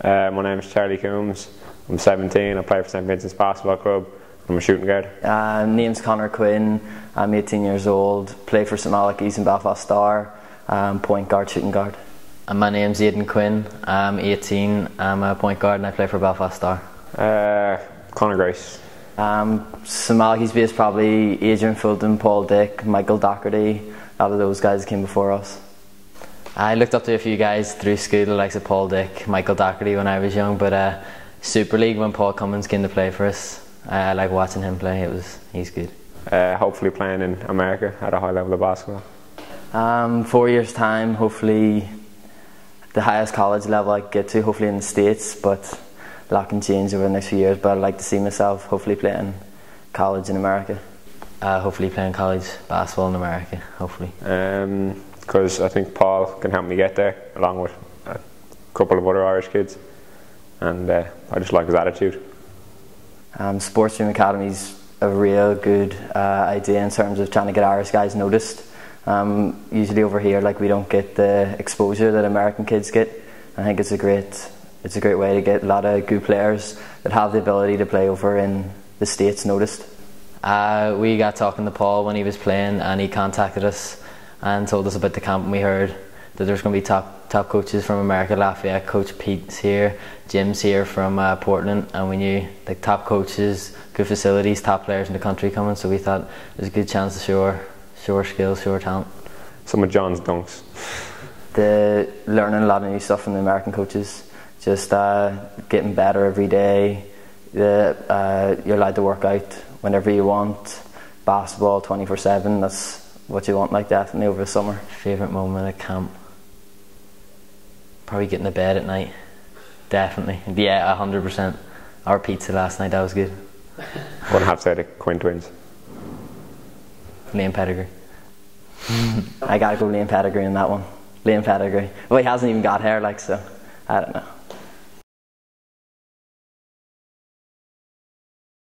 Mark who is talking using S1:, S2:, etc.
S1: Uh, my name is Charlie Coombs. I'm 17. I play for St Vincent's Basketball Club. I'm a shooting guard.
S2: Uh, name's Connor Quinn. I'm 18 years old. Play for St Malachy's and Belfast Star. Um, point guard, shooting guard.
S3: And my name's Aidan Quinn. I'm 18. I'm a point guard and I play for Belfast Star.
S1: Uh, Conor Grace.
S2: Um, St Malachy's base probably Adrian Fulton, Paul Dick, Michael Docherty. A lot of those guys came before us.
S3: I looked up to a few guys through school, like Paul Dick, Michael Doherty when I was young, but uh, Super League when Paul Cummins came to play for us, I like watching him play. It was he's good.
S1: Uh, hopefully playing in America at a high level of basketball.
S2: Um, four years time, hopefully the highest college level I get to, hopefully in the States, but a lot can change over the next few years. But I'd like to see myself hopefully playing college in America.
S3: Uh, hopefully playing college basketball in America, hopefully.
S1: Because um, I think Paul can help me get there, along with a couple of other Irish kids. And uh, I just like his attitude.
S2: Um, Sports Dream Academy is a real good uh, idea in terms of trying to get Irish guys noticed. Um, usually over here, like we don't get the exposure that American kids get. I think it's a great, it's a great way to get a lot of good players that have the ability to play over in the states noticed.
S3: Uh, we got talking to Paul when he was playing, and he contacted us and told us about the camp. And we heard that there's going to be top top coaches from America, Lafayette. Coach Pete's here, Jim's here from uh, Portland, and we knew like top coaches, good facilities, top players in the country coming. So we thought it was a good chance to show our, show our skills, show our talent.
S1: Some of John's dunks.
S2: The learning a lot of new stuff from the American coaches, just uh, getting better every day. The, uh, you're allowed to work out whenever you want. Basketball 24 7, that's what you want, like definitely over the summer.
S3: Favourite moment at camp? Probably getting to bed at night. Definitely. Yeah, 100%. Our pizza last night, that was good.
S1: Wouldn't have to say the Quinn twins.
S3: Liam Pettigrew.
S2: I gotta go Liam Pettigrew in that one. Liam Pettigrew. Well, he hasn't even got hair, like, so I don't know.